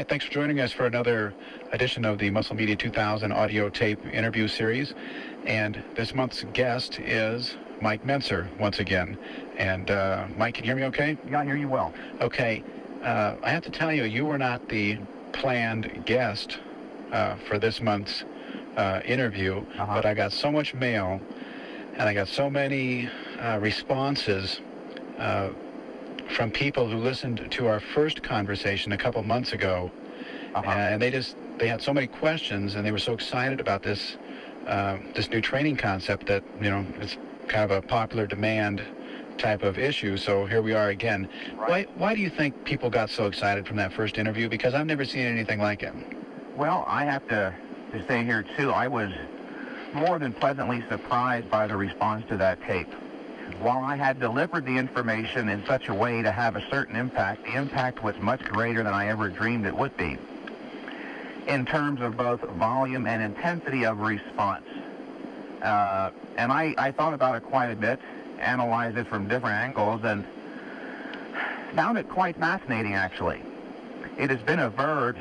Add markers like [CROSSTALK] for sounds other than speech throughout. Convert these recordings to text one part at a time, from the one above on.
right, thanks for joining us for another edition of the Muscle Media 2000 audio tape interview series. And this month's guest is Mike Mentzer once again. And uh, Mike, can you hear me okay? Yeah, I hear you well. Okay. Uh, I have to tell you, you were not the planned guest uh, for this month's uh, interview, Uh-huh. but I got so much mail and I got so many uh, responses uh, from people who listened to our first conversation a couple months ago, Uh-huh. and they just they had so many questions and they were so excited about this uh, this new training concept that you know it's kind of a popular demand type of issue. So here we are again. Right. Why why do you think people got so excited from that first interview? Because I've never seen anything like it. Well, I have to, to say here, too, I was more than pleasantly surprised by the response to that tape. While I had delivered the information in such a way to have a certain impact, the impact was much greater than I ever dreamed it would be. In terms of both volume and intensity of response. Uh, and I, I thought about it quite a bit, analyzed it from different angles, and found it quite fascinating, actually. It has been averred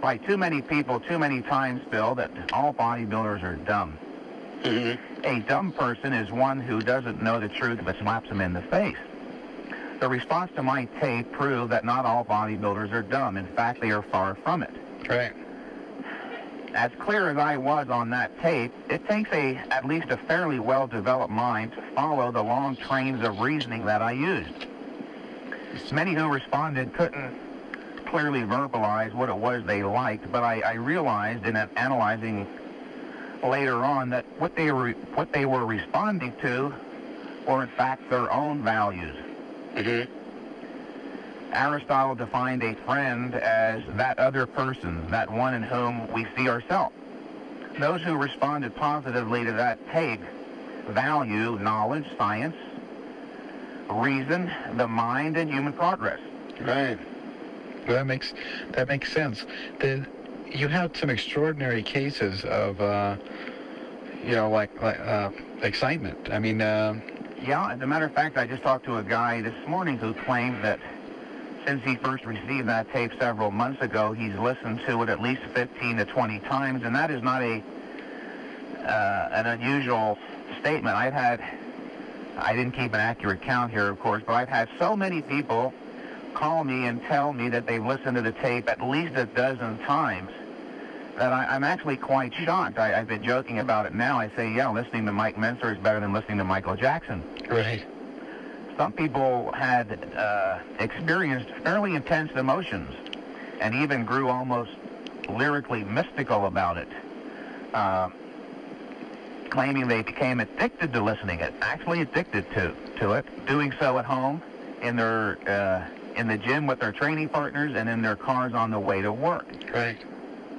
by too many people too many times, Bill, that all bodybuilders are dumb. A dumb person is one who doesn't know the truth but slaps him in the face. The response to my tape proved that not all bodybuilders are dumb. In fact, they are far from it. Right. As clear as I was on that tape, it takes a at least a fairly well-developed mind to follow the long trains of reasoning that I used. Many who responded couldn't clearly verbalize what it was they liked, but I, I realized in analyzing later on that what they were what they were responding to were in fact their own values. Mm-hmm. Aristotle defined a friend as that other person, that one in whom we see ourselves. Those who responded positively to that tape value knowledge, science, reason, the mind, and human progress. Right. Well, that makes that makes sense. The you had some extraordinary cases of uh, you know like like uh, excitement. I mean, uh, Yeah, as a matter of fact, I just talked to a guy this morning who claimed that since he first received that tape several months ago, he's listened to it at least 15 to 20 times, and that is not a uh, an unusual statement. I've had, I didn't keep an accurate count here, of course, but I've had so many people call me and tell me that they've listened to the tape at least a dozen times that I, I'm actually quite shocked. I, I've been joking about it now. I say, yeah, listening to Mike Mentzer is better than listening to Michael Jackson. right. Some people had uh, experienced fairly intense emotions and even grew almost lyrically mystical about it, uh, claiming they became addicted to listening it, actually addicted to, to it, doing so at home, in their uh, in the gym with their training partners, and in their cars on the way to work. Right.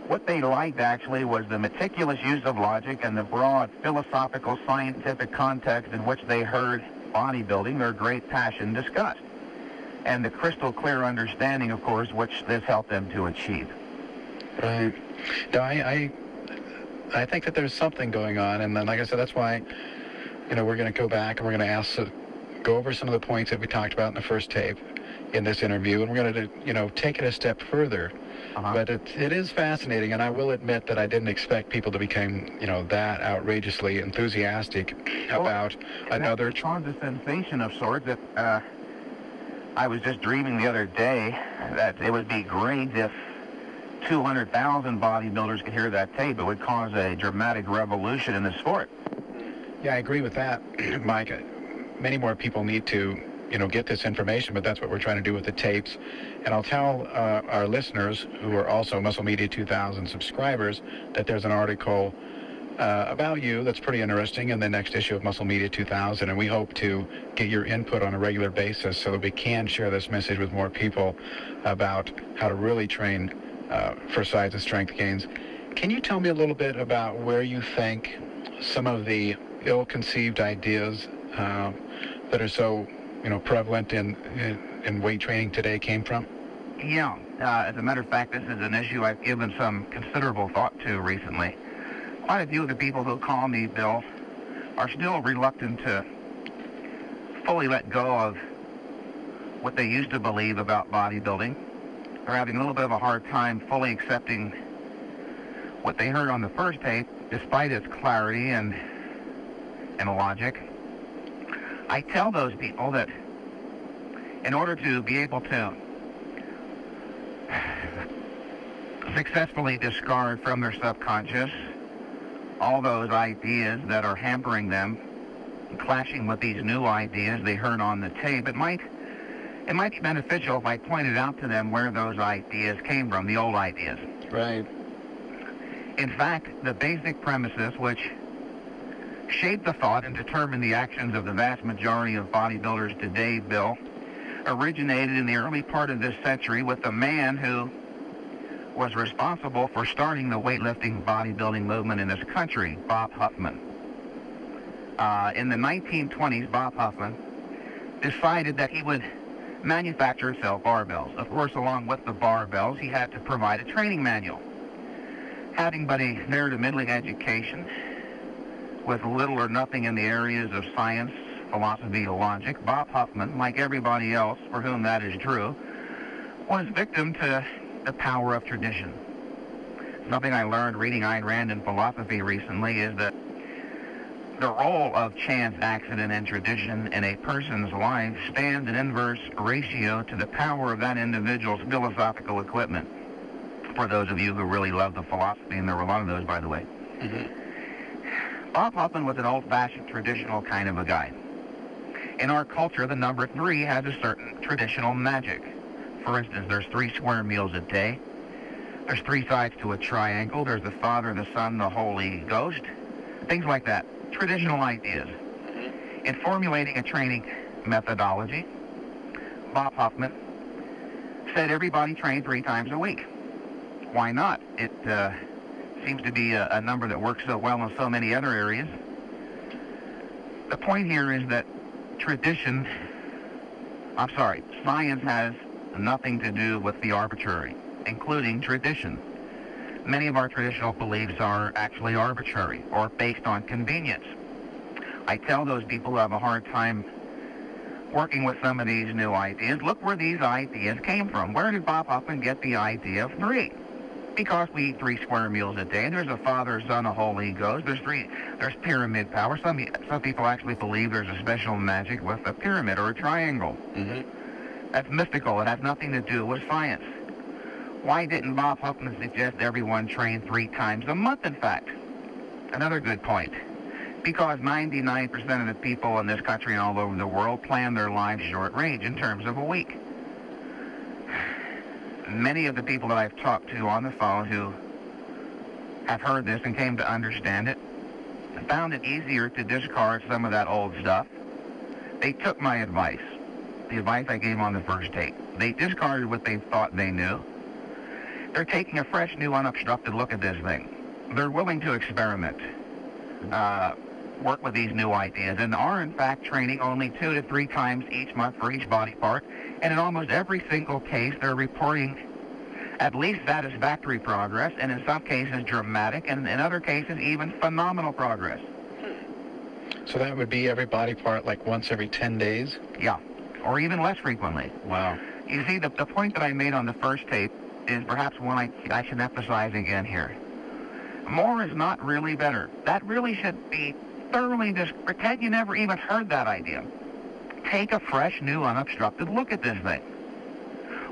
What they liked actually was the meticulous use of logic and the broad philosophical scientific context in which they heard bodybuilding, their great passion, discussed. And the crystal clear understanding, of course, which this helped them to achieve. Right. No, I, I I think that there's something going on, and then like I said, that's why you know we're going to go back and we're going to ask go over some of the points that we talked about in the first tape in this interview, and we're going to you know take it a step further. Uh-huh. But it, it is fascinating, and I will admit that I didn't expect people to become, you know, that outrageously enthusiastic about another. It caused a sensation of sorts that uh, I was just dreaming the other day that it would be great if 200,000 bodybuilders could hear that tape. It would cause a dramatic revolution in the sport. Yeah, I agree with that, [CLEARS THROAT] Mike. Many more people need to, you know, get this information, but that's what we're trying to do with the tapes. And I'll tell uh, our listeners, who are also Muscle Media 2000 subscribers, that there's an article uh, about you that's pretty interesting in the next issue of Muscle Media 2000, and we hope to get your input on a regular basis so that we can share this message with more people about how to really train uh, for size and strength gains. Can you tell me a little bit about where you think some of the ill-conceived ideas uh, that are so, you know, prevalent in, in in weight training today came from? Yeah, uh, as a matter of fact, this is an issue I've given some considerable thought to recently. Quite a few of the people who call me, Bill, are still reluctant to fully let go of what they used to believe about bodybuilding. They're having a little bit of a hard time fully accepting what they heard on the first tape, despite its clarity and and logic. I tell those people that in order to be able to successfully discard from their subconscious all those ideas that are hampering them, clashing with these new ideas they heard on the tape, it might it might be beneficial if I pointed out to them where those ideas came from, the old ideas. Right. In fact, the basic premises which shape the thought and determine the actions of the vast majority of bodybuilders today, Bill, originated in the early part of this century with the man who was responsible for starting the weightlifting bodybuilding movement in this country, Bob Hoffman. Uh, in the 1920s, Bob Hoffman decided that he would manufacture and sell barbells. Of course, along with the barbells, he had to provide a training manual. Having but a near to middling education, with little or nothing in the areas of science, philosophy, logic, Bob Hoffman, like everybody else for whom that is true, was victim to the power of tradition. Something I learned reading Ayn Rand in philosophy recently is that the role of chance, accident, and tradition in a person's life stands in inverse ratio to the power of that individual's philosophical equipment. For those of you who really love the philosophy, and there were a lot of those, by the way. Mm-hmm. Bob Hoffman was an old-fashioned, traditional kind of a guy. In our culture, the number three has a certain traditional magic. For instance, there's three square meals a day. There's three sides to a triangle. There's the Father, the Son, the Holy Ghost. Things like that. Traditional ideas. Mm-hmm. In formulating a training methodology, Bob Hoffman said everybody train three times a week. Why not? It uh, seems to be a, a number that works so well in so many other areas. The point here is that tradition, I'm sorry, science has nothing to do with the arbitrary, including tradition. Many of our traditional beliefs are actually arbitrary or based on convenience. I tell those people who have a hard time working with some of these new ideas, look where these ideas came from. Where did Bob Hoffman get the idea of three? Because we eat three square meals a day. There's a Father, Son, a Holy Ghost. There's three. There's pyramid power. Some some people actually believe there's a special magic with a pyramid or a triangle. Mm-hmm. That's mystical. It has nothing to do with science. Why didn't Bob Hoffman suggest everyone train three times a month, in fact? Another good point. Because 99% of the people in this country and all over the world plan their lives short range in terms of a week. Many of the people that I've talked to on the phone who have heard this and came to understand it found it easier to discard some of that old stuff. They took my advice the advice I gave on the first tape. They discarded what they thought they knew. They're taking a fresh, new, unobstructed look at this thing. They're willing to experiment, uh, work with these new ideas, and are in fact training only two to three times each month for each body part. And in almost every single case, they're reporting at least satisfactory progress, and in some cases dramatic, and in other cases even phenomenal progress. So that would be every body part like once every 10 days? Yeah or even less frequently. Wow. You see, the, the point that I made on the first tape is perhaps one I, I should emphasize again here. More is not really better. That really should be thoroughly dis- pretend you never even heard that idea. Take a fresh, new, unobstructed look at this thing.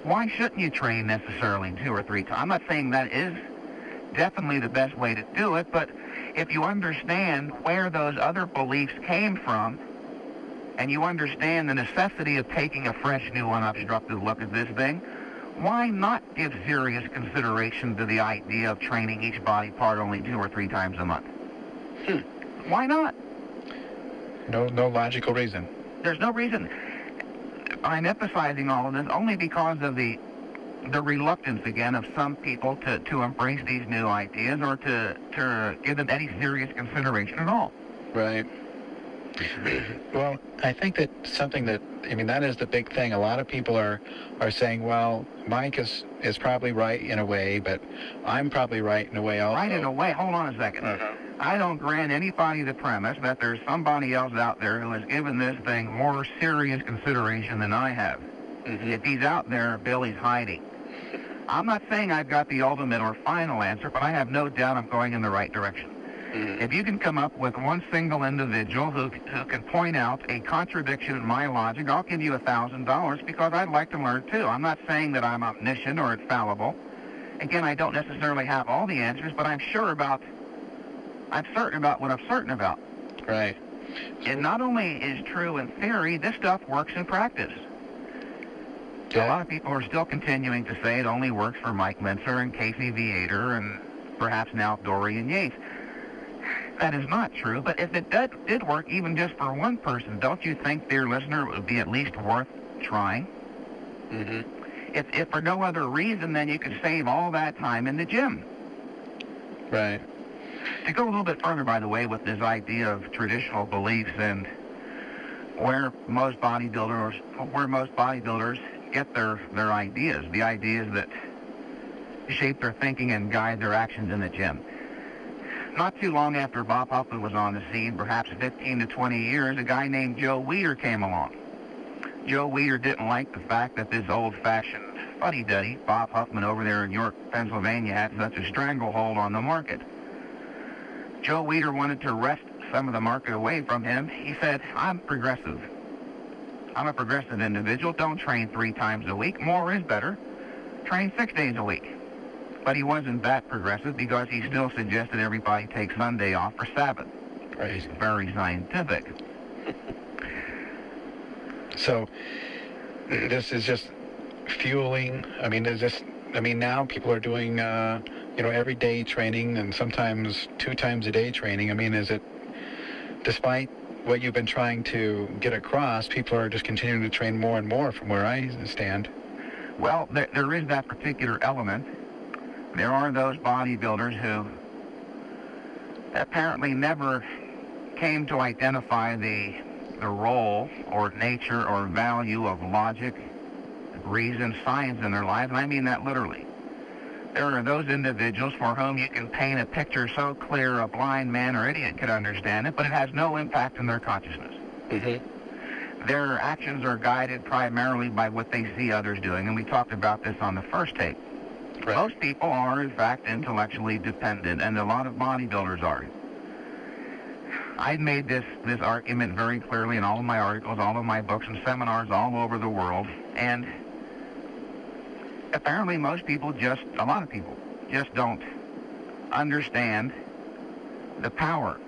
Why shouldn't you train necessarily two or three times? I'm not saying that is definitely the best way to do it, but if you understand where those other beliefs came from, and you understand the necessity of taking a fresh, new, unobstructed look at this thing, why not give serious consideration to the idea of training each body part only two or three times a month? Hmm. Why not? No, no logical reason. There's no reason. I'm emphasizing all of this only because of the the reluctance again of some people to, to embrace these new ideas or to, to give them any serious consideration at all. Right. Well, I think that something that I mean that is the big thing. A lot of people are are saying, well, Mike is is probably right in a way, but I'm probably right in a way also. Right in a way. Hold on a 2nd uh-huh. I don't grant anybody the premise that there's somebody else out there who has given this thing more serious consideration than I have. Mm-hmm. If he's out there, Billy's hiding. I'm not saying I've got the ultimate or final answer, but I have no doubt I'm going in the right direction. Mm-hmm. If you can come up with one single individual who, who can point out a contradiction in my logic, I'll give you a thousand dollars because I'd like to learn too. I'm not saying that I'm omniscient or infallible. Again, I don't necessarily have all the answers, but I'm sure about, I'm certain about what I'm certain about. Right. And not only is true in theory, this stuff works in practice. Yeah. A lot of people are still continuing to say it only works for Mike Mentzer and Casey Viator and perhaps now Dorian Yates. That is not true, but if it did, did work even just for one person, don't you think, dear listener, it would be at least worth trying? Mm-hmm. If, if for no other reason, then you could save all that time in the gym. Right. To go a little bit further, by the way, with this idea of traditional beliefs and where most bodybuilders, where most bodybuilders get their, their ideas, the ideas that shape their thinking and guide their actions in the gym. Not too long after Bob Hoffman was on the scene, perhaps 15 to 20 years, a guy named Joe Weider came along. Joe Weider didn't like the fact that this old-fashioned fuddy-duddy, Bob Hoffman over there in York, Pennsylvania, had such a stranglehold on the market. Joe Weider wanted to wrest some of the market away from him. He said, I'm progressive. I'm a progressive individual. Don't train three times a week. More is better. Train six days a week. But he wasn't that progressive because he still suggested everybody take Sunday off for Sabbath. Right. Very scientific. so this is just fueling. I mean, is this? I mean, now people are doing, uh, you know, everyday training and sometimes two times a day training. I mean, is it, despite what you've been trying to get across, people are just continuing to train more and more from where I stand. Well, there, there is that particular element. There are those bodybuilders who apparently never came to identify the, the role or nature or value of logic, reason, science in their lives, and I mean that literally. There are those individuals for whom you can paint a picture so clear a blind man or idiot could understand it, but it has no impact on their consciousness. Mm-hmm. Their actions are guided primarily by what they see others doing, and we talked about this on the first tape. Right. Most people are, in fact, intellectually dependent, and a lot of bodybuilders are. I've made this, this argument very clearly in all of my articles, all of my books and seminars all over the world, and apparently most people just, a lot of people, just don't understand the power,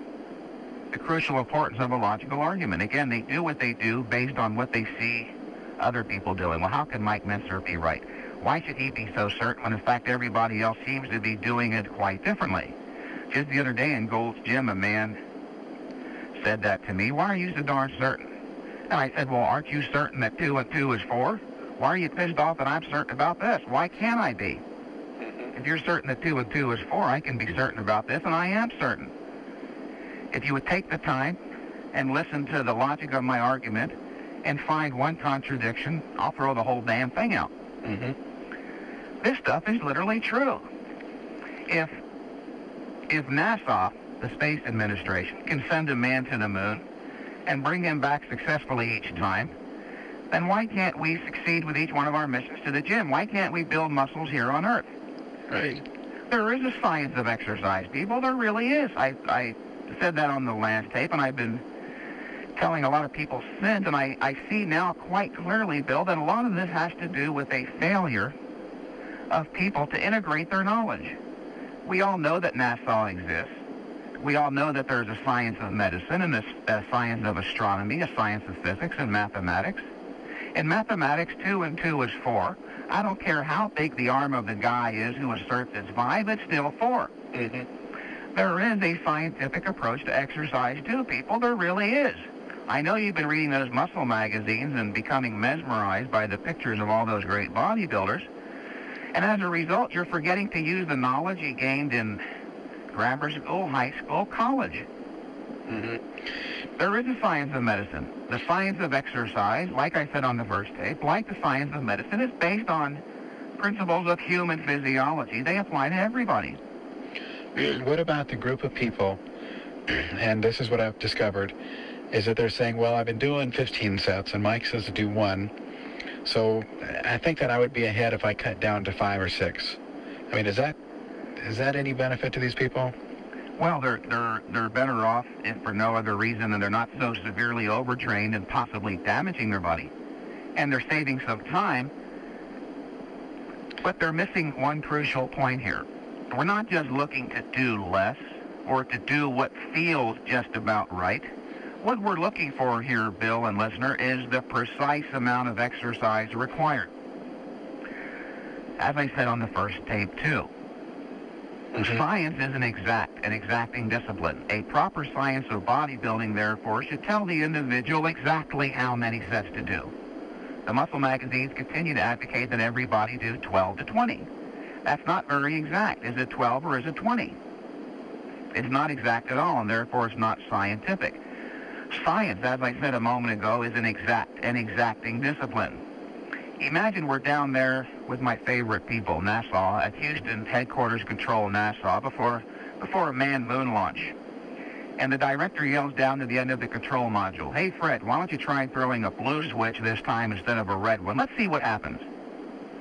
the crucial importance of a logical argument. Again, they do what they do based on what they see other people doing. Well, how can Mike Mentzer be right? Why should he be so certain when in fact everybody else seems to be doing it quite differently? Just the other day in Gold's Gym, a man said that to me. Why are you so darn certain? And I said, well, aren't you certain that two and two is four? Why are you pissed off that I'm certain about this? Why can't I be? Mm-hmm. If you're certain that two and two is four, I can be certain about this, and I am certain. If you would take the time and listen to the logic of my argument and find one contradiction, I'll throw the whole damn thing out. Mm-hmm. This stuff is literally true. If if NASA, the Space Administration, can send a man to the moon and bring him back successfully each time, then why can't we succeed with each one of our missions to the gym? Why can't we build muscles here on Earth? Right. There is a science of exercise, people. There really is. I, I said that on the last tape, and I've been telling a lot of people since, and I, I see now quite clearly, Bill, that a lot of this has to do with a failure of people to integrate their knowledge. We all know that NASA exists. We all know that there's a science of medicine and a, a science of astronomy, a science of physics and mathematics. In mathematics, 2 and 2 is 4. I don't care how big the arm of the guy is who asserts it's 5, it's still 4. Mm-hmm. There is a scientific approach to exercise, too, people. There really is. I know you've been reading those muscle magazines and becoming mesmerized by the pictures of all those great bodybuilders. And as a result, you're forgetting to use the knowledge you gained in grammar school, high school, college. Mm-hmm. There is a science of medicine. The science of exercise, like I said on the first tape, like the science of medicine, is based on principles of human physiology. They apply to everybody. What about the group of people, [CLEARS THROAT] and this is what I've discovered, is that they're saying, well, I've been doing 15 sets, and Mike says to do one, So I think that I would be ahead if I cut down to five or six. I mean, is that is that any benefit to these people? Well, they're they're they're better off if for no other reason than they're not so severely overtrained and possibly damaging their body, and they're saving some time. But they're missing one crucial point here. We're not just looking to do less or to do what feels just about right. What we're looking for here, Bill and listener, is the precise amount of exercise required. As I said on the first tape, too, Mm-hmm. Science is an exact, an exacting discipline. A proper science of bodybuilding, therefore, should tell the individual exactly how many sets to do. The muscle magazines continue to advocate that everybody do 12 to 20. That's not very exact. Is it 12 or is it 20? It's not exact at all, and therefore it's not scientific. Science, as I said a moment ago, is an exact, an exacting discipline. Imagine we're down there with my favorite people, NASA, at Houston Headquarters Control, NASA, before, before a manned moon launch. And the director yells down to the end of the control module, Hey, Fred, why don't you try throwing a blue switch this time instead of a red one? Let's see what happens.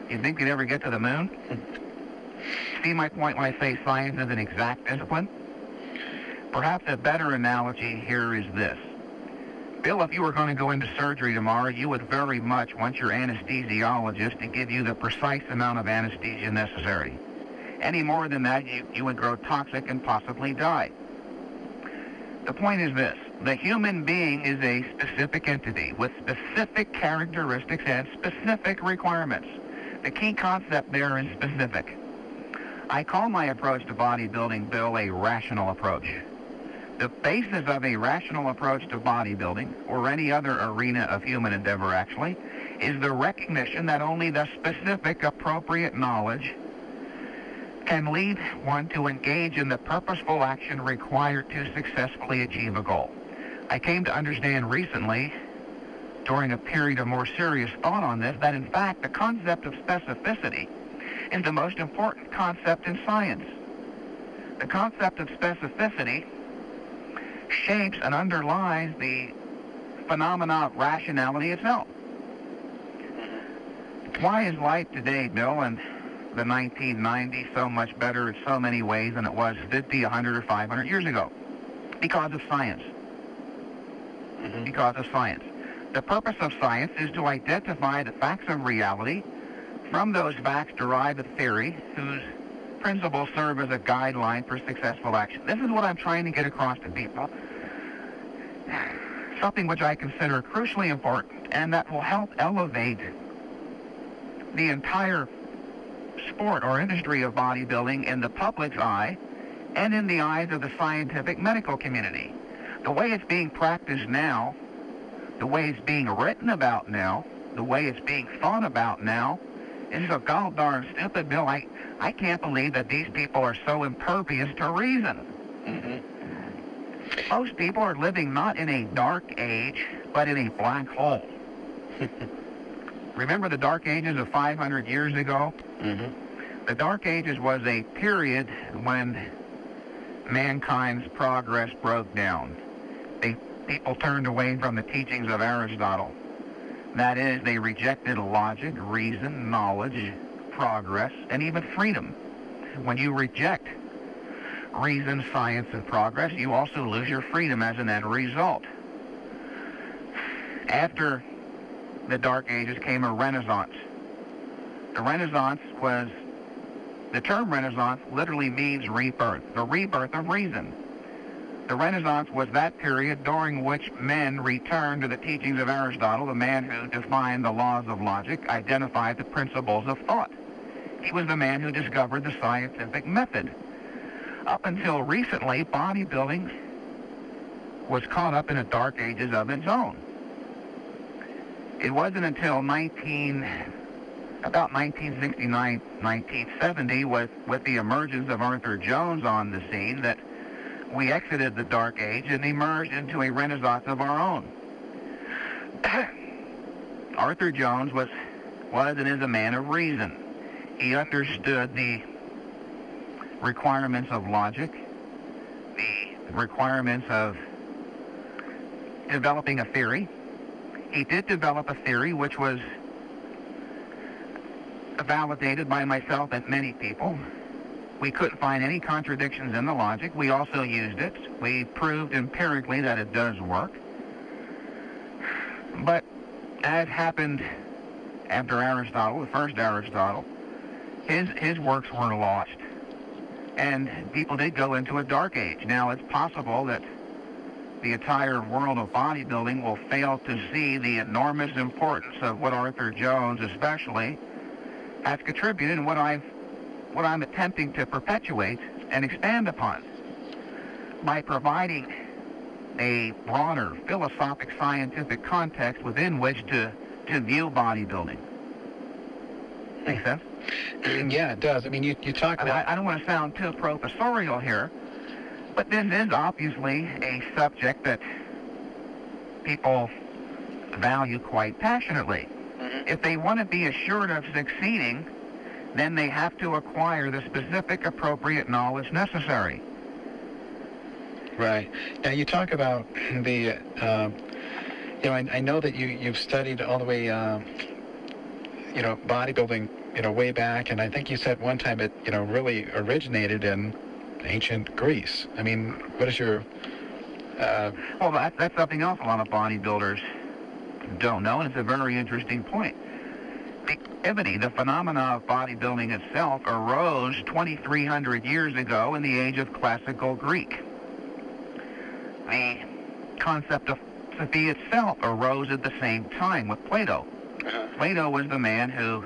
You think you'd ever get to the moon? [LAUGHS] see my point when I say science is an exact discipline? Perhaps a better analogy here is this. Bill, if you were going to go into surgery tomorrow, you would very much want your anesthesiologist to give you the precise amount of anesthesia necessary. Any more than that, you, you would grow toxic and possibly die. The point is this. The human being is a specific entity with specific characteristics and specific requirements. The key concept there is specific. I call my approach to bodybuilding, Bill, a rational approach. The basis of a rational approach to bodybuilding, or any other arena of human endeavor actually, is the recognition that only the specific appropriate knowledge can lead one to engage in the purposeful action required to successfully achieve a goal. I came to understand recently, during a period of more serious thought on this, that in fact the concept of specificity is the most important concept in science. The concept of specificity shapes and underlies the phenomena of rationality itself. Why is life today, Bill, and the 1990s so much better in so many ways than it was 50, 100, or 500 years ago? Because of science. Mm-hmm. Because of science. The purpose of science is to identify the facts of reality. From those facts derive a theory whose principles serve as a guideline for successful action. This is what I'm trying to get across to people. Something which I consider crucially important and that will help elevate the entire sport or industry of bodybuilding in the public's eye and in the eyes of the scientific medical community. The way it's being practiced now, the way it's being written about now, the way it's being thought about now, is so gall darn stupid, Bill. I, I can't believe that these people are so impervious to reason. Mm-hmm. Most people are living not in a dark age, but in a black hole. [LAUGHS] Remember the Dark Ages of 500 years ago? Mm-hmm. The Dark Ages was a period when mankind's progress broke down. They, people turned away from the teachings of Aristotle. That is, they rejected logic, reason, knowledge, progress, and even freedom. When you reject reason, science, and progress, you also lose your freedom as an end result. After the Dark Ages came a Renaissance. The Renaissance was, the term Renaissance literally means rebirth, the rebirth of reason. The Renaissance was that period during which men returned to the teachings of Aristotle, the man who defined the laws of logic, identified the principles of thought. He was the man who discovered the scientific method. Up until recently, bodybuilding was caught up in the dark ages of its own. It wasn't until 19, about 1969, 1970, with, with the emergence of Arthur Jones on the scene that we exited the dark age and emerged into a renaissance of our own. [CLEARS THROAT] Arthur Jones was, was and is a man of reason. He understood the requirements of logic, the requirements of developing a theory. He did develop a theory which was validated by myself and many people. We couldn't find any contradictions in the logic. We also used it. We proved empirically that it does work. But as happened after Aristotle, the first Aristotle, his, his works were lost. And people did go into a dark age. Now, it's possible that the entire world of bodybuilding will fail to see the enormous importance of what Arthur Jones especially has contributed and what I've what I'm attempting to perpetuate and expand upon by providing a broader philosophic scientific context within which to, to view bodybuilding. Make sense? Yeah, it does. I mean, you, you talk about... I, I don't want to sound too professorial here, but this is obviously a subject that people value quite passionately. Mm-hmm. If they want to be assured of succeeding, then they have to acquire the specific appropriate knowledge necessary. Right. Now you talk about the, uh, you know, I, I, know that you you've studied all the way, uh, you know, bodybuilding, you know, way back, and I think you said one time it, you know, really originated in ancient Greece. I mean, what is your? Uh, well, that, that's something else a lot of bodybuilders don't know, and it's a very interesting point. The activity, the phenomena of bodybuilding itself, arose 2,300 years ago in the age of classical Greek. The concept of philosophy itself arose at the same time with Plato. Uh-huh. Plato was the man who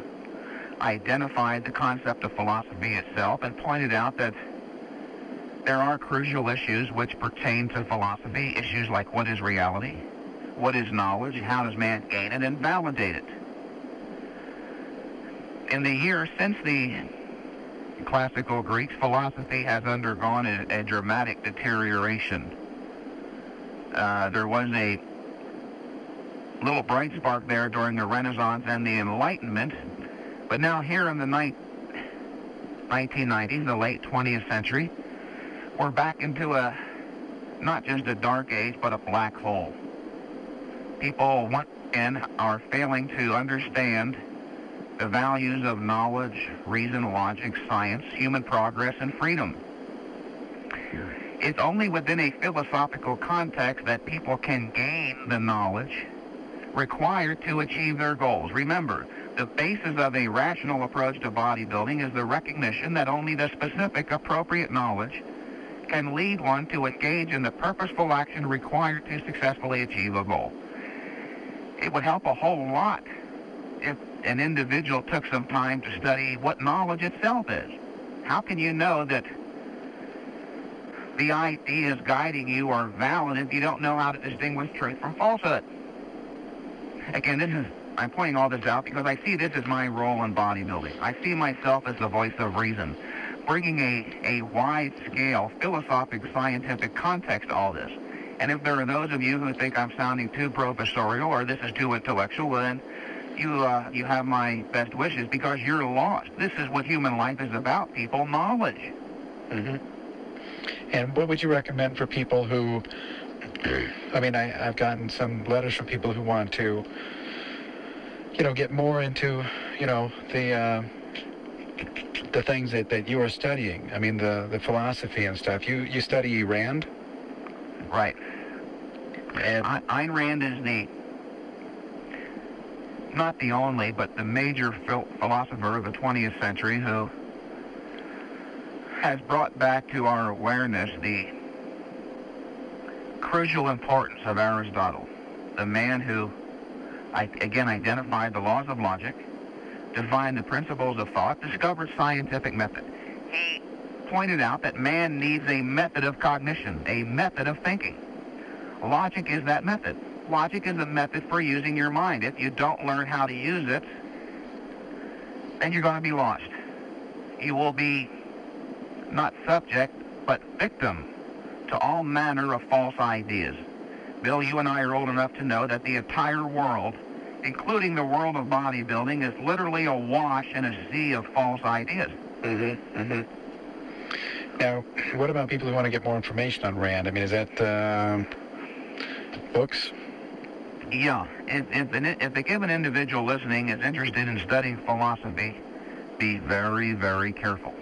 identified the concept of philosophy itself and pointed out that there are crucial issues which pertain to philosophy, issues like what is reality, what is knowledge, how does man gain it and validate it. In the years since the classical Greeks, philosophy has undergone a, a dramatic deterioration. Uh, there was a little bright spark there during the Renaissance and the Enlightenment, but now here in the ni- 1990s, the late 20th century, we're back into a, not just a dark age, but a black hole. People, once again, are failing to understand the values of knowledge, reason, logic, science, human progress, and freedom. It's only within a philosophical context that people can gain the knowledge required to achieve their goals. Remember, the basis of a rational approach to bodybuilding is the recognition that only the specific appropriate knowledge can lead one to engage in the purposeful action required to successfully achieve a goal. It would help a whole lot if an individual took some time to study what knowledge itself is. How can you know that the ideas guiding you are valid if you don't know how to distinguish truth from falsehood? Again, this is I'm pointing all this out because I see this as my role in bodybuilding. I see myself as the voice of reason bringing a, a wide-scale philosophic, scientific context to all this. And if there are those of you who think I'm sounding too professorial or this is too intellectual, then you uh, you have my best wishes because you're lost. This is what human life is about, people, knowledge. Mm-hmm. And what would you recommend for people who, [CLEARS THROAT] I mean, I, I've gotten some letters from people who want to, you know, get more into, you know, the, uh, the things that, that you are studying. I mean, the, the philosophy and stuff. You you study Rand? Right. And Ayn Rand is the not the only, but the major philosopher of the 20th century who has brought back to our awareness the crucial importance of Aristotle, the man who, again, identified the laws of logic, defined the principles of thought, discovered scientific method. He pointed out that man needs a method of cognition, a method of thinking. Logic is that method. Logic is a method for using your mind. If you don't learn how to use it, then you're going to be lost. You will be not subject, but victim to all manner of false ideas. Bill, you and I are old enough to know that the entire world including the world of bodybuilding, is literally awash in a sea of false ideas. Mm-hmm. Mm-hmm. Now, what about people who want to get more information on Rand? I mean, is that uh, books? Yeah. If, if, an, if a given individual listening is interested in studying philosophy, be very, very careful.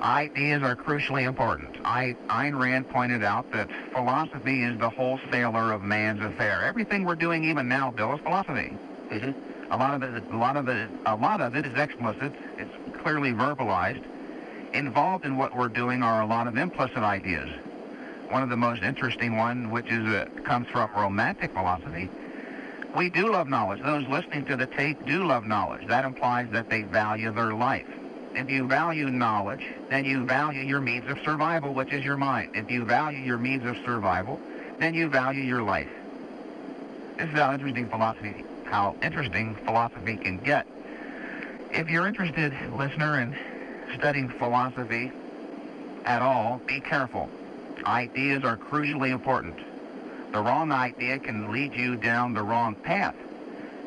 Ideas are crucially important. I, Ayn Rand pointed out that philosophy is the wholesaler of man's affair. Everything we're doing even now, Bill, is philosophy. Mm-hmm. A lot of it, a lot of it, a lot of it is explicit. It's clearly verbalized. Involved in what we're doing are a lot of implicit ideas. One of the most interesting one, which is uh, comes from romantic philosophy. We do love knowledge. Those listening to the tape do love knowledge. That implies that they value their life. If you value knowledge, then you value your means of survival, which is your mind. If you value your means of survival, then you value your life. This is how interesting philosophy, how interesting philosophy can get. If you're interested, listener, in studying philosophy at all, be careful. Ideas are crucially important. The wrong idea can lead you down the wrong path,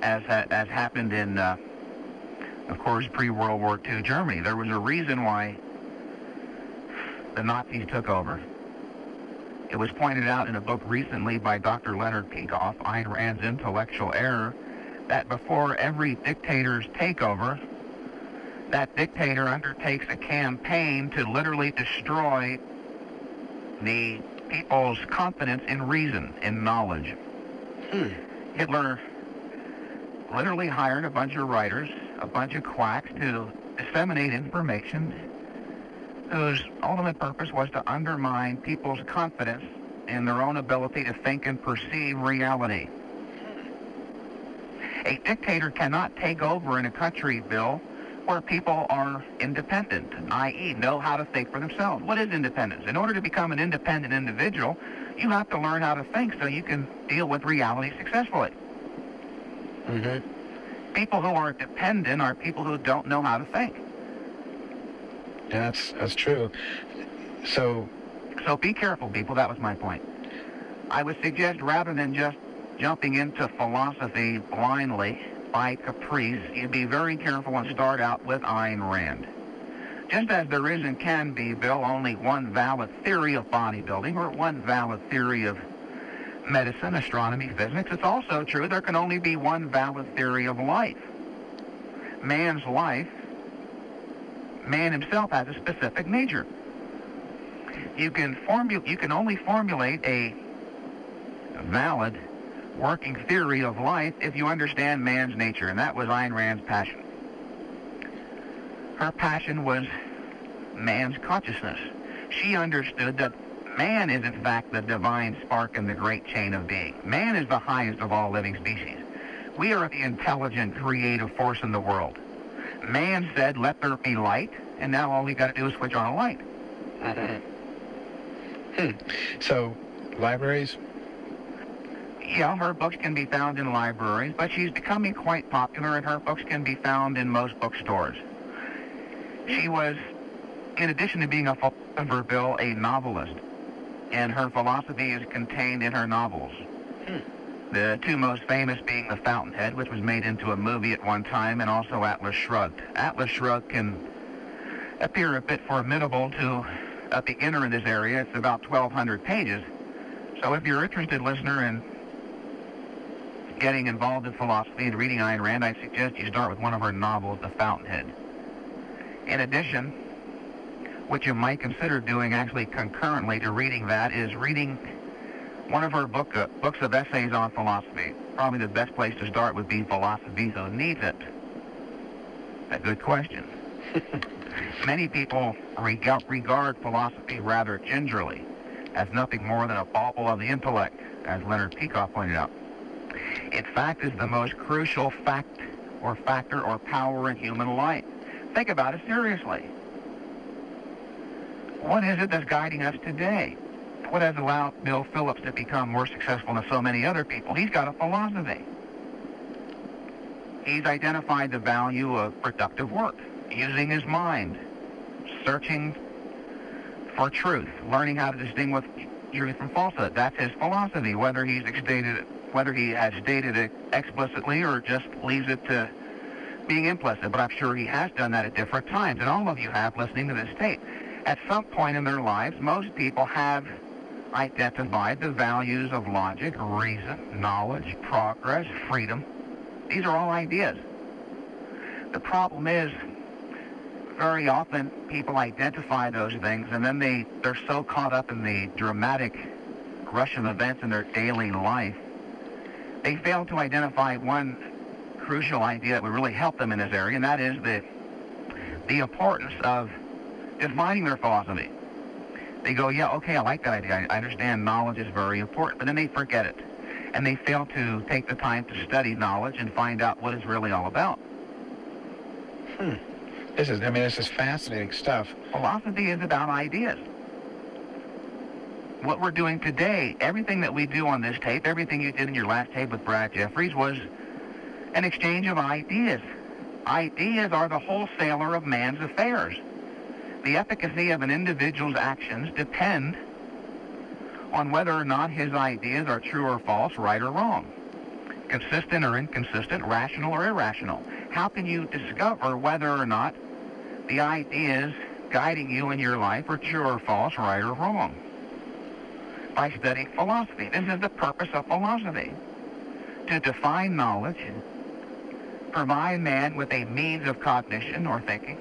as ha- as happened in uh, of course, pre-World War II Germany. There was a reason why the Nazis took over. It was pointed out in a book recently by Dr. Leonard Peikoff, Ayn Rand's Intellectual Error, that before every dictator's takeover, that dictator undertakes a campaign to literally destroy the people's confidence in reason, in knowledge. Hmm. Hitler literally hired a bunch of writers a bunch of quacks to disseminate information whose ultimate purpose was to undermine people's confidence in their own ability to think and perceive reality. A dictator cannot take over in a country, Bill, where people are independent, i.e., know how to think for themselves. What is independence? In order to become an independent individual, you have to learn how to think so you can deal with reality successfully. Mm-hmm people who are dependent are people who don't know how to think. Yeah, that's that's true. So, so be careful, people. That was my point. I would suggest rather than just jumping into philosophy blindly by caprice, you'd be very careful and start out with Ayn Rand. Just as there is and can be, Bill, only one valid theory of bodybuilding or one valid theory of medicine, astronomy, physics, it's also true there can only be one valid theory of life. Man's life, man himself has a specific nature. You can formu- you can only formulate a valid working theory of life if you understand man's nature, and that was Ayn Rand's passion. Her passion was man's consciousness. She understood that Man is, in fact, the divine spark in the great chain of being. Man is the highest of all living species. We are the intelligent, creative force in the world. Man said, let there be light, and now all we got to do is switch on a light. [LAUGHS] Hmm. So, libraries? Yeah, her books can be found in libraries, but she's becoming quite popular, and her books can be found in most bookstores. She was, in addition to being a philosopher, Bill, a novelist and her philosophy is contained in her novels. Hmm. The two most famous being The Fountainhead, which was made into a movie at one time, and also Atlas Shrugged. Atlas Shrugged can appear a bit formidable to a beginner in this area. It's about 1,200 pages. So if you're interested, listener, in getting involved in philosophy and reading Ayn Rand, I suggest you start with one of her novels, The Fountainhead. In addition, what you might consider doing actually concurrently to reading that is reading one of her book, uh, books of essays on philosophy. Probably the best place to start would be Philosophy Who Needs It. A good question. [LAUGHS] Many people regard, regard philosophy rather gingerly as nothing more than a bauble of the intellect, as Leonard Peikoff pointed out. In fact, is the most crucial fact or factor or power in human life. Think about it seriously. What is it that's guiding us today? What has allowed Bill Phillips to become more successful than so many other people? He's got a philosophy. He's identified the value of productive work, using his mind, searching for truth, learning how to distinguish truth from falsehood. That's his philosophy, whether he's stated it, whether he has stated it explicitly or just leaves it to being implicit. But I'm sure he has done that at different times, and all of you have listening to this tape at some point in their lives, most people have identified the values of logic, reason, knowledge, progress, freedom. These are all ideas. The problem is, very often people identify those things and then they, they're so caught up in the dramatic rush of events in their daily life, they fail to identify one crucial idea that would really help them in this area, and that is the, the importance of defining their philosophy. They go, yeah, okay, I like that idea. I understand knowledge is very important, but then they forget it. And they fail to take the time to study knowledge and find out what it's really all about. Hmm. This is, I mean, this is fascinating stuff. Philosophy is about ideas. What we're doing today, everything that we do on this tape, everything you did in your last tape with Brad Jeffries was an exchange of ideas. Ideas are the wholesaler of man's affairs. The efficacy of an individual's actions depend on whether or not his ideas are true or false, right or wrong, consistent or inconsistent, rational or irrational. How can you discover whether or not the ideas guiding you in your life are true or false, right or wrong? By studying philosophy. This is the purpose of philosophy. To define knowledge, provide man with a means of cognition or thinking,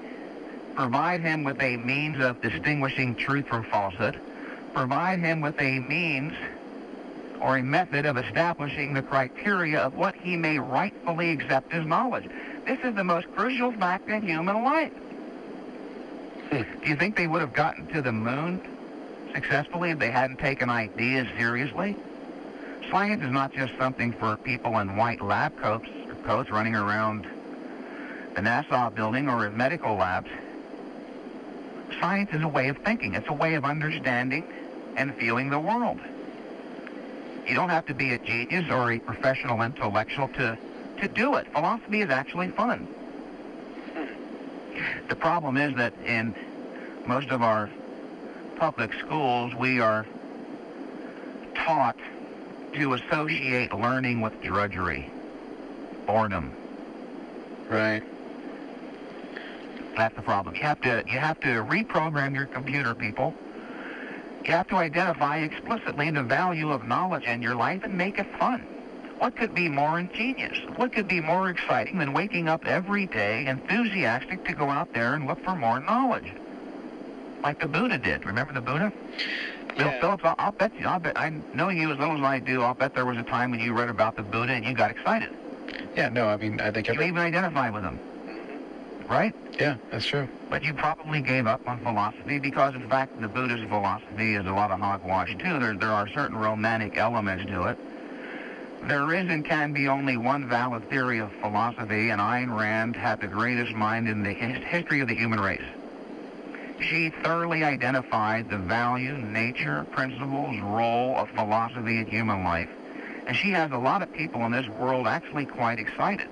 provide him with a means of distinguishing truth from falsehood, provide him with a means or a method of establishing the criteria of what he may rightfully accept as knowledge. This is the most crucial fact in human life. Do you think they would have gotten to the moon successfully if they hadn't taken ideas seriously? Science is not just something for people in white lab coats, coats running around the NASA building or in medical labs. Science is a way of thinking. It's a way of understanding and feeling the world. You don't have to be a genius or a professional intellectual to, to do it. Philosophy is actually fun. The problem is that in most of our public schools, we are taught to associate learning with drudgery, boredom. Right. That's the problem. You have to you have to reprogram your computer, people. You have to identify explicitly the value of knowledge in your life and make it fun. What could be more ingenious? What could be more exciting than waking up every day enthusiastic to go out there and look for more knowledge? Like the Buddha did. Remember the Buddha? Bill Yeah. Phillips, I'll, I'll bet you, I'll bet, I know you as little as I do, I'll bet there was a time when you read about the Buddha and you got excited. Yeah, no, I mean, I think You every, even identified with him. Right? yeah, that's true. But you probably gave up on philosophy because, in fact, the Buddhist philosophy is a lot of hogwash, too. There, there are certain romantic elements to it. There is and can be only one valid theory of philosophy, and Ayn Rand had the greatest mind in the his- history of the human race. She thoroughly identified the value, nature, principles, role of philosophy in human life. And she has a lot of people in this world actually quite excited.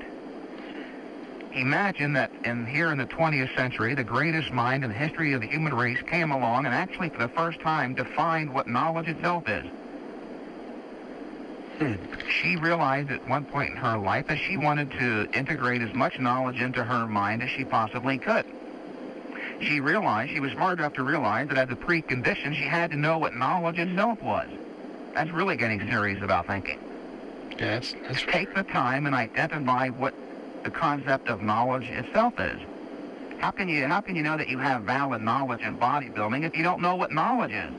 Imagine that in here in the 20th century, the greatest mind in the history of the human race came along and actually for the first time defined what knowledge itself is. Hmm. She realized at one point in her life that she wanted to integrate as much knowledge into her mind as she possibly could. She realized, she was smart enough to realize that as a precondition, she had to know what knowledge itself was. That's really getting serious about thinking. Yeah, that's, that's Take the time and identify what the concept of knowledge itself is. How can you how can you know that you have valid knowledge in bodybuilding if you don't know what knowledge is?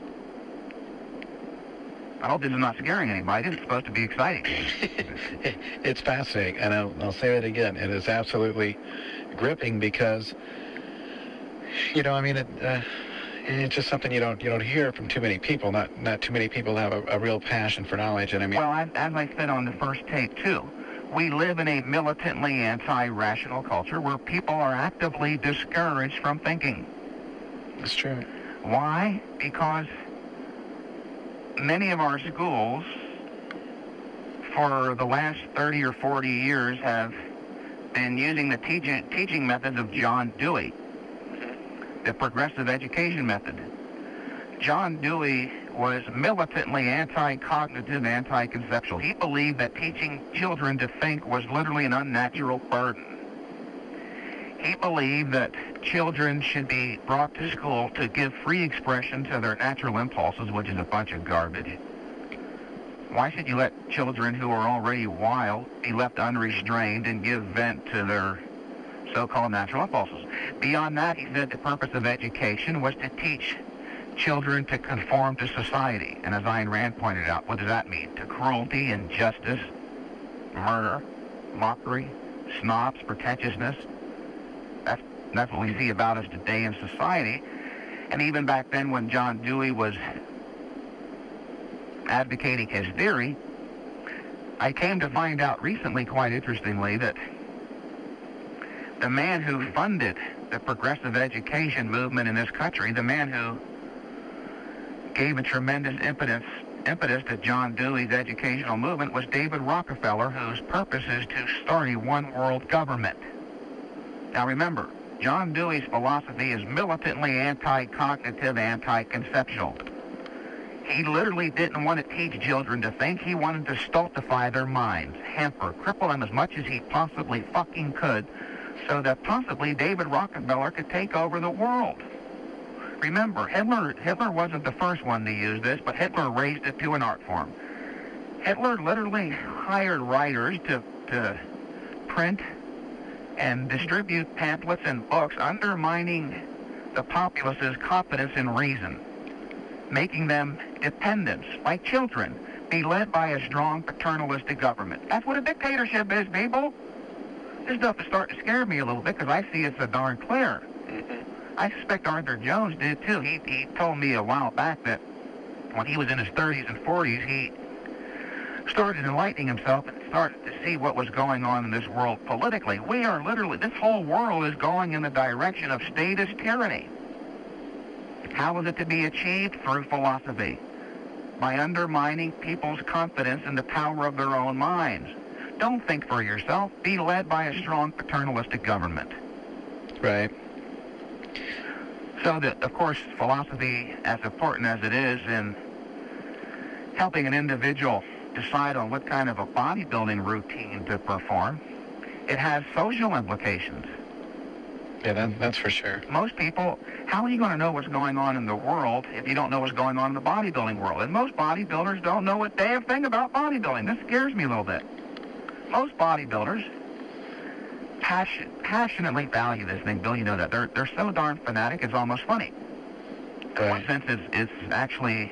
I hope this is not scaring anybody. This is supposed to be exciting. [LAUGHS] it's fascinating, and I'll, I'll say it again. It is absolutely gripping because, you know, I mean, it, uh, it's just something you don't you don't hear from too many people. Not not too many people have a, a real passion for knowledge, and I mean, Well, as, as I said on the first tape too, we live in a militantly anti-rational culture where people are actively discouraged from thinking. it's true. Why? Because many of our schools for the last 30 or 40 years have been using the teaching, teaching methods of John Dewey, the progressive education method. John Dewey was militantly anti-cognitive, anti-conceptual. He believed that teaching children to think was literally an unnatural burden. He believed that children should be brought to school to give free expression to their natural impulses, which is a bunch of garbage. Why should you let children who are already wild be left unrestrained and give vent to their so-called natural impulses. Beyond that, he said the purpose of education was to teach children to conform to society. And as Ayn Rand pointed out, what does that mean? To cruelty, injustice, murder, mockery, snobs, pretentiousness. That's, that's what we see about us today in society. And even back then when John Dewey was advocating his theory, I came to find out recently, quite interestingly, that the man who funded the progressive education movement in this country, the man who gave a tremendous impetus, impetus to John Dewey's educational movement was David Rockefeller, whose purpose is to start a one-world government. Now remember, John Dewey's philosophy is militantly anti-cognitive, anti-conceptual. He literally didn't want to teach children to think. He wanted to stultify their minds, hamper, cripple them as much as he possibly fucking could so that possibly David Rockefeller could take over the world. Remember, Hitler, Hitler wasn't the first one to use this, but Hitler raised it to an art form. Hitler literally hired writers to, to print and distribute pamphlets and books undermining the populace's confidence in reason, making them dependents, like children, be led by a strong paternalistic government. That's what a dictatorship is, people. This stuff is starting to scare me a little bit because I see it's so darn clear. Mm-hmm. I suspect Arthur Jones did too. He, he told me a while back that when he was in his 30s and 40s, he started enlightening himself and started to see what was going on in this world politically. We are literally, this whole world is going in the direction of statist tyranny. How is it to be achieved? Through philosophy. By undermining people's confidence in the power of their own minds. Don't think for yourself. Be led by a strong paternalistic government. Right. So that, of course, philosophy, as important as it is in helping an individual decide on what kind of a bodybuilding routine to perform, it has social implications. Yeah, that, that's for sure. Most people, how are you going to know what's going on in the world if you don't know what's going on in the bodybuilding world? And most bodybuilders don't know a damn thing about bodybuilding. This scares me a little bit. Most bodybuilders passion, passionately value this thing. Bill, you know that. They're, they're so darn fanatic, it's almost funny. In one sense, it's, it's actually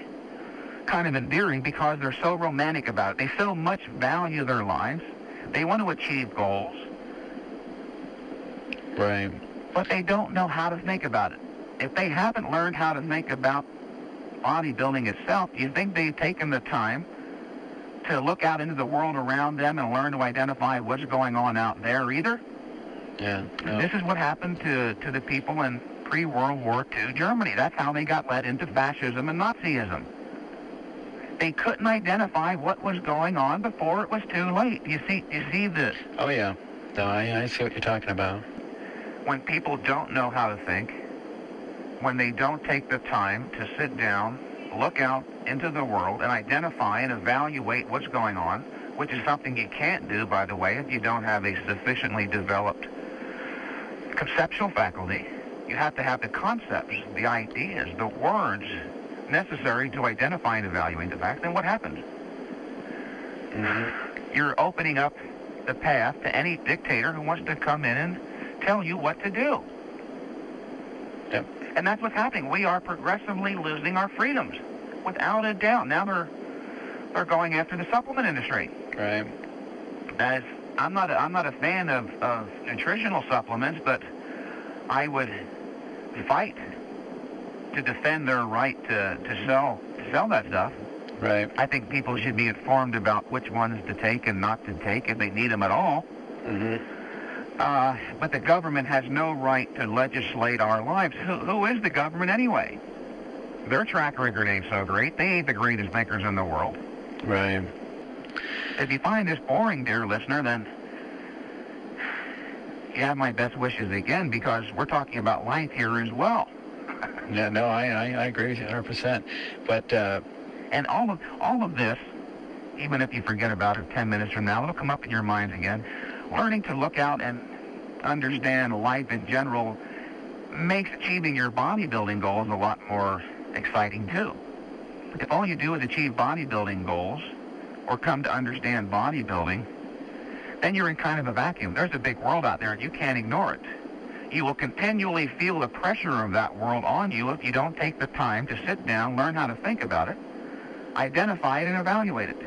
kind of endearing because they're so romantic about it. They so much value their lives. They want to achieve goals. Right. But they don't know how to think about it. If they haven't learned how to think about bodybuilding itself, do you think they've taken the time to look out into the world around them and learn to identify what's going on out there either? Yeah. No. This is what happened to, to the people in pre-World War II Germany. That's how they got led into fascism and Nazism. They couldn't identify what was going on before it was too late. You see, you see this. Oh, yeah. No, I, I see what you're talking about. When people don't know how to think, when they don't take the time to sit down, look out into the world and identify and evaluate what's going on, which is something you can't do, by the way, if you don't have a sufficiently developed conceptual faculty. You have to have the concepts, the ideas, the words necessary to identify and evaluate the facts. Then what happens? Mm-hmm. You're opening up the path to any dictator who wants to come in and tell you what to do. And that's what's happening. We are progressively losing our freedoms, without a doubt. Now they're they're going after the supplement industry. Right. As I'm not a, I'm not a fan of, of nutritional supplements, but I would fight to defend their right to, to sell to sell that stuff. Right. I think people should be informed about which ones to take and not to take if they need them at all. Mm-hmm. Uh, but the government has no right to legislate our lives. Who, who is the government anyway? Their track record ain't so great. They ain't the greatest thinkers in the world. Right. If you find this boring, dear listener, then you have my best wishes again because we're talking about life here as well. [LAUGHS] Yeah, no, I, I, I agree with you 100%. But, uh, And all of all of this, even if you forget about it 10 minutes from now, it'll come up in your minds again. Learning to look out and understand life in general makes achieving your bodybuilding goals a lot more exciting too. If all you do is achieve bodybuilding goals or come to understand bodybuilding, then you're in kind of a vacuum. There's a big world out there and you can't ignore it. You will continually feel the pressure of that world on you if you don't take the time to sit down, learn how to think about it, identify it, and evaluate it.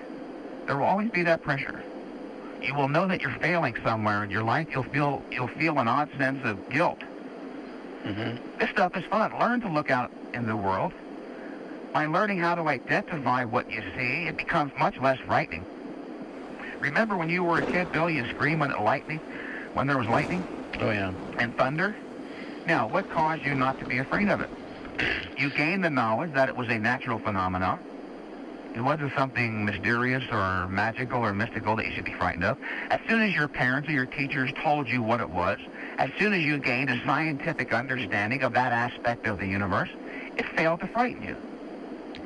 There will always be that pressure. You will know that you're failing somewhere in your life. You'll feel you'll feel an odd sense of guilt. Mm-hmm. This stuff is fun. Learn to look out in the world. By learning how to identify what you see, it becomes much less frightening. Remember when you were a kid, Bill, you screamed when it lightning, when there was lightning? Oh, yeah. And thunder? Now, what caused you not to be afraid of it? You gained the knowledge that it was a natural phenomenon. It wasn't something mysterious or magical or mystical that you should be frightened of. As soon as your parents or your teachers told you what it was, as soon as you gained a scientific understanding of that aspect of the universe, it failed to frighten you.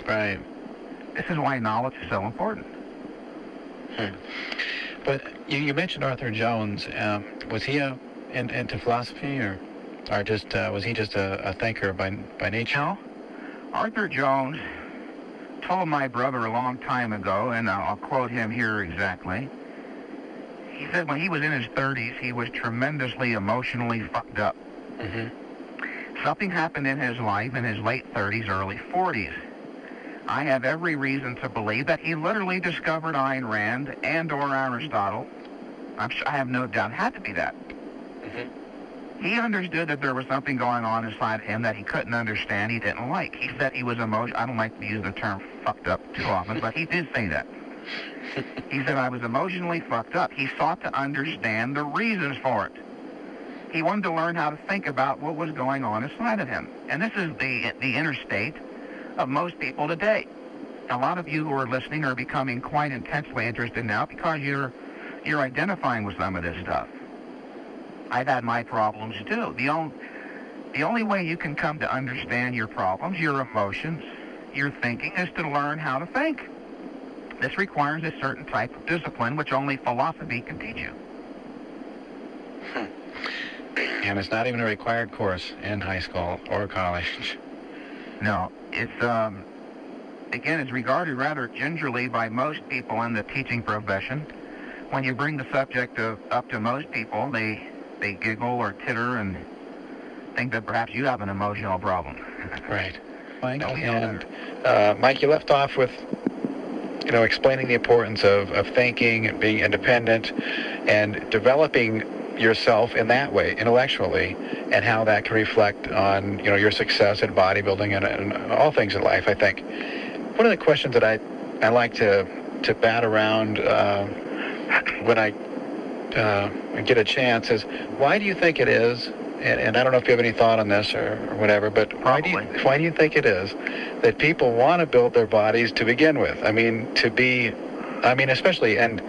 Right. This is why knowledge is so important. Hmm. But you, you mentioned Arthur Jones. Um, was he a, in, into philosophy or, or just uh, was he just a, a thinker by by nature? No. Arthur Jones told my brother a long time ago, and I'll quote him here exactly. He said when he was in his 30s, he was tremendously emotionally fucked up. Mm-hmm. Something happened in his life in his late 30s, early 40s. I have every reason to believe that he literally discovered Ayn Rand and or Aristotle. I'm sure, I have no doubt it had to be that. Mm-hmm. He understood that there was something going on inside him that he couldn't understand, he didn't like. He said he was emotional. I don't like to use the term fucked up too often, but he did say that. He said, I was emotionally fucked up. He sought to understand the reasons for it. He wanted to learn how to think about what was going on inside of him. And this is the, the inner state of most people today. A lot of you who are listening are becoming quite intensely interested now because you're, you're identifying with some of this stuff. I've had my problems too. The, on, the only way you can come to understand your problems, your emotions, your thinking, is to learn how to think. This requires a certain type of discipline which only philosophy can teach you. And it's not even a required course in high school or college. No, it's um, again, it's regarded rather gingerly by most people in the teaching profession. When you bring the subject of, up to most people, they they giggle or titter and think that perhaps you have an emotional problem. [LAUGHS] Right. Mike, No, and uh, Mike, you left off with, you know, explaining the importance of, of thinking and being independent and developing yourself in that way, intellectually, and how that can reflect on, you know, your success in bodybuilding and, and all things in life, I think. One of the questions that I, I like to, to bat around uh, when I uh, get a chance is, why do you think it is and, and, I don't know if you have any thought on this or, or whatever, but why do, you, why do you think it is that people want to build their bodies to begin with? I mean, to be, I mean, especially, and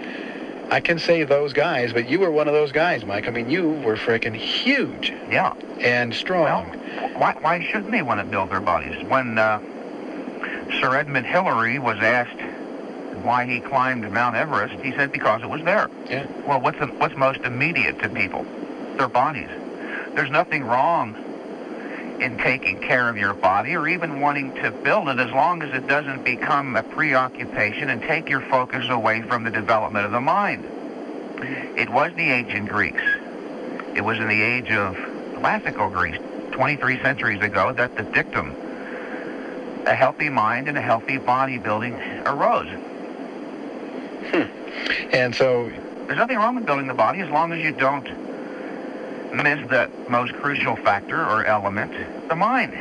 I can say those guys, but you were one of those guys, Mike. I mean, you were freaking huge. Yeah. And strong. Well, why, why shouldn't they want to build their bodies? When uh, Sir Edmund Hillary was asked why he climbed Mount Everest, he said because it was there. Yeah. Well, what's the, what's most immediate to people? Their bodies. There's nothing wrong in taking care of your body or even wanting to build it as long as it doesn't become a preoccupation and take your focus away from the development of the mind. It was the ancient Greeks. It was in the age of classical Greece, 23 centuries ago, that the dictum, a healthy mind and a healthy body building arose. Hmm. And so... There's nothing wrong with building the body as long as you don't miss that most crucial factor or element, the mind.